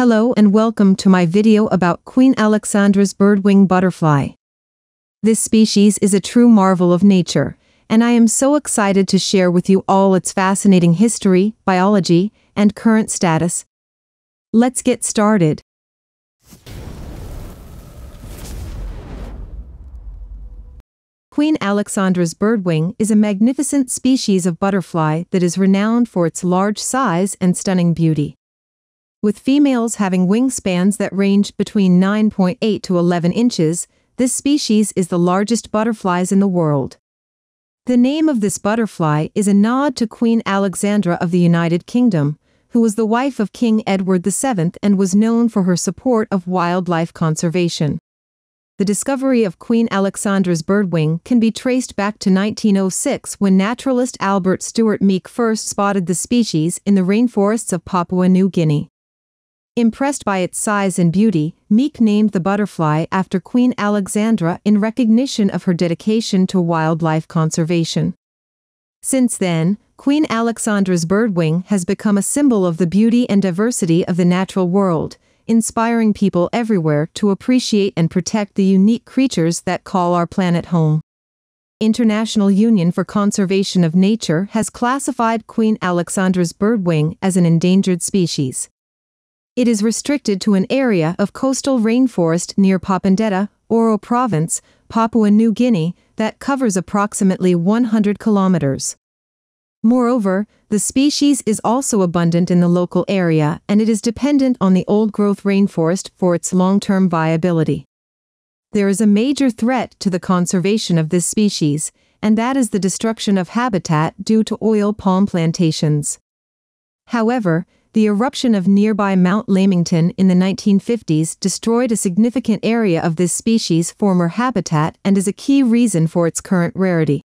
Hello and welcome to my video about Queen Alexandra's birdwing butterfly. This species is a true marvel of nature, and I am so excited to share with you all its fascinating history, biology, and current status. Let's get started. Queen Alexandra's birdwing is a magnificent species of butterfly that is renowned for its large size and stunning beauty with females having wingspans that range between 9.8 to 11 inches, this species is the largest butterflies in the world. The name of this butterfly is a nod to Queen Alexandra of the United Kingdom, who was the wife of King Edward VII and was known for her support of wildlife conservation. The discovery of Queen Alexandra's birdwing can be traced back to 1906 when naturalist Albert Stewart Meek first spotted the species in the rainforests of Papua New Guinea. Impressed by its size and beauty, Meek named the butterfly after Queen Alexandra in recognition of her dedication to wildlife conservation. Since then, Queen Alexandra's birdwing has become a symbol of the beauty and diversity of the natural world, inspiring people everywhere to appreciate and protect the unique creatures that call our planet home. International Union for Conservation of Nature has classified Queen Alexandra's birdwing as an endangered species. It is restricted to an area of coastal rainforest near Popondetta, Oro Province, Papua New Guinea, that covers approximately 100 kilometers. Moreover, the species is also abundant in the local area and it is dependent on the old-growth rainforest for its long-term viability. There is a major threat to the conservation of this species, and that is the destruction of habitat due to oil palm plantations. However, the eruption of nearby Mount Lamington in the 1950s destroyed a significant area of this species' former habitat and is a key reason for its current rarity.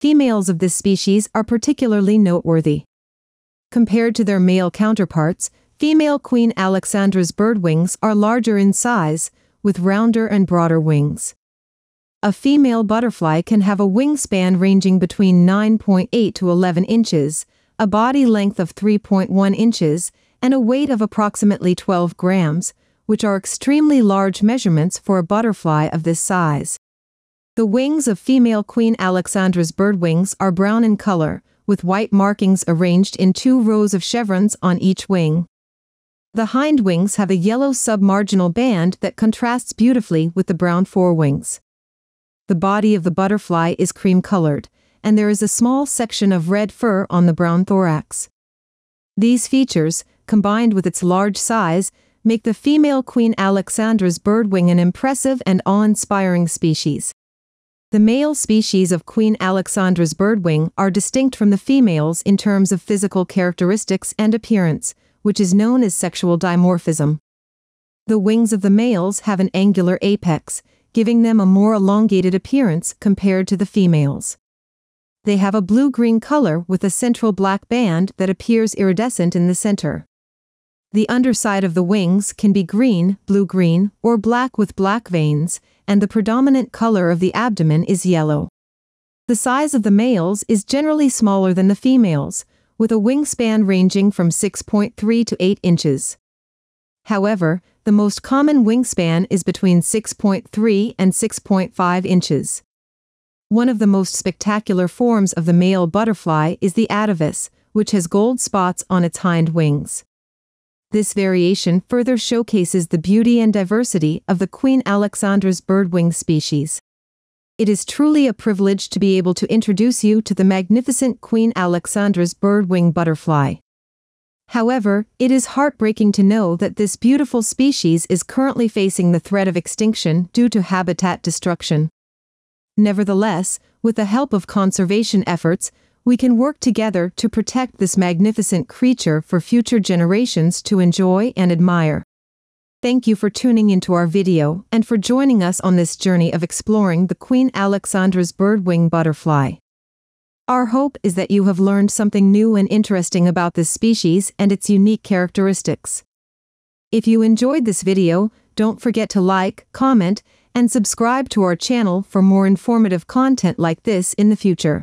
Females of this species are particularly noteworthy. Compared to their male counterparts, female Queen Alexandra's birdwings are larger in size, with rounder and broader wings. A female butterfly can have a wingspan ranging between 9.8 to 11 inches, a body length of 3.1 inches, and a weight of approximately 12 grams, which are extremely large measurements for a butterfly of this size. The wings of female Queen Alexandra's bird wings are brown in color, with white markings arranged in two rows of chevrons on each wing. The hind wings have a yellow submarginal band that contrasts beautifully with the brown forewings. The body of the butterfly is cream colored, and there is a small section of red fur on the brown thorax. These features, combined with its large size, make the female Queen Alexandra's birdwing an impressive and awe-inspiring species. The male species of Queen Alexandra's birdwing are distinct from the females in terms of physical characteristics and appearance, which is known as sexual dimorphism. The wings of the males have an angular apex, giving them a more elongated appearance compared to the females. They have a blue-green color with a central black band that appears iridescent in the center. The underside of the wings can be green, blue-green, or black with black veins, and the predominant color of the abdomen is yellow. The size of the males is generally smaller than the females, with a wingspan ranging from 6.3 to 8 inches. However, the most common wingspan is between 6.3 and 6.5 inches. One of the most spectacular forms of the male butterfly is the atavus, which has gold spots on its hind wings. This variation further showcases the beauty and diversity of the Queen Alexandra's birdwing species. It is truly a privilege to be able to introduce you to the magnificent Queen Alexandra's birdwing butterfly. However, it is heartbreaking to know that this beautiful species is currently facing the threat of extinction due to habitat destruction. Nevertheless, with the help of conservation efforts, we can work together to protect this magnificent creature for future generations to enjoy and admire. Thank you for tuning into our video and for joining us on this journey of exploring the Queen Alexandra's birdwing butterfly. Our hope is that you have learned something new and interesting about this species and its unique characteristics. If you enjoyed this video, don't forget to like, comment, and subscribe to our channel for more informative content like this in the future.